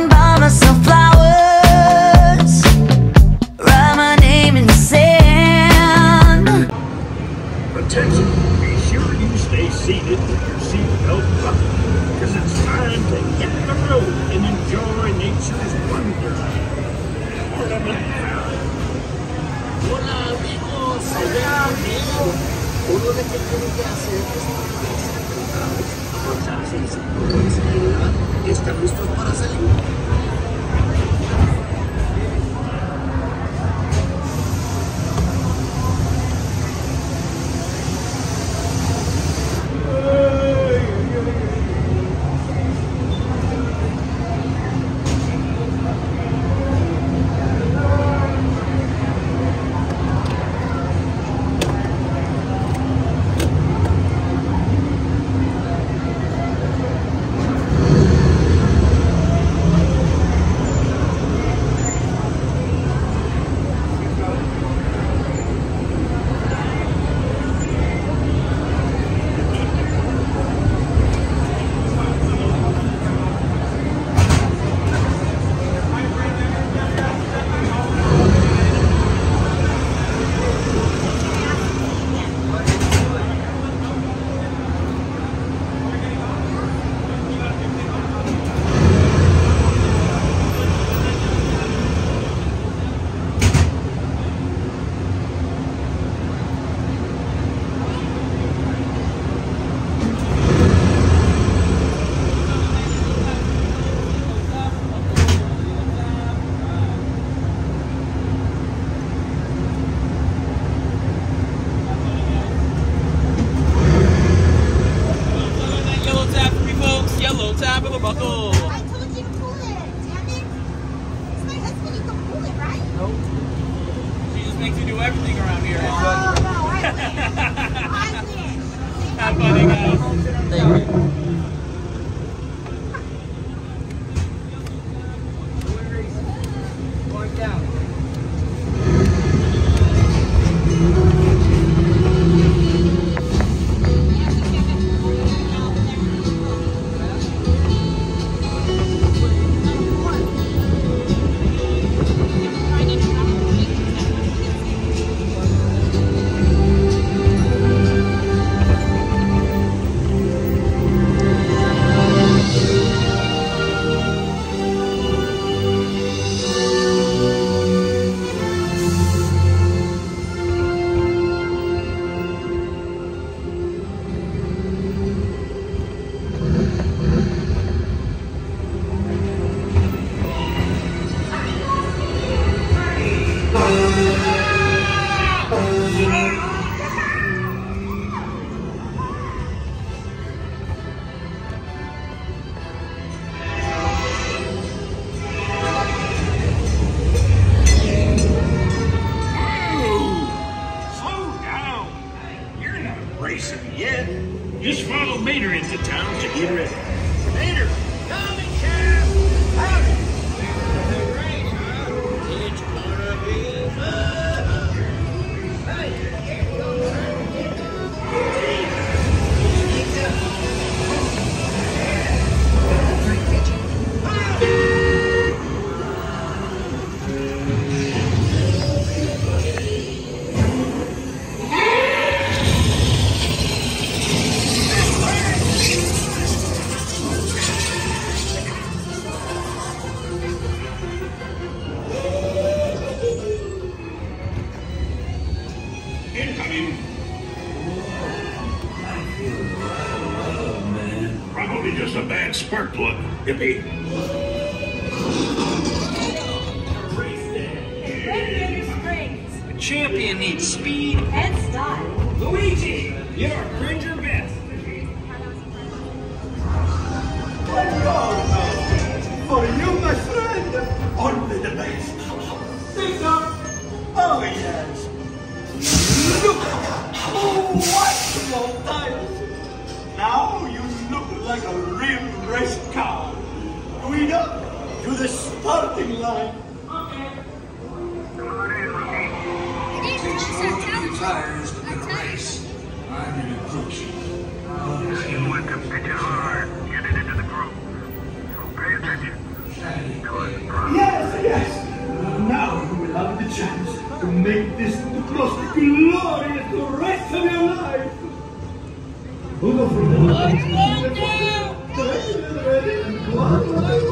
buy myself flowers. Write my name in the sand. Attention, be sure you stay seated with your seatbelt buckled Cause it's time to hit the road and enjoy nature's wonder. Hola amigos, hola amigos Uno de que que ¿Están listos para salir? She just you do everything around here. Oh, no. I win. I win. Have fun, guys. Thank you. Slow Incoming. Probably just a bad spark plug, hippie. Radiator springs A champion needs speed. and style. Luigi, you're Cringer a race car. Guido, to the starting line. Okay. Takes tires to win a race. I'm in a pitch hard. Get it into the. So pay attention. Yes, yes. Now you will have the chance to make this the most glorious rest of your life. What?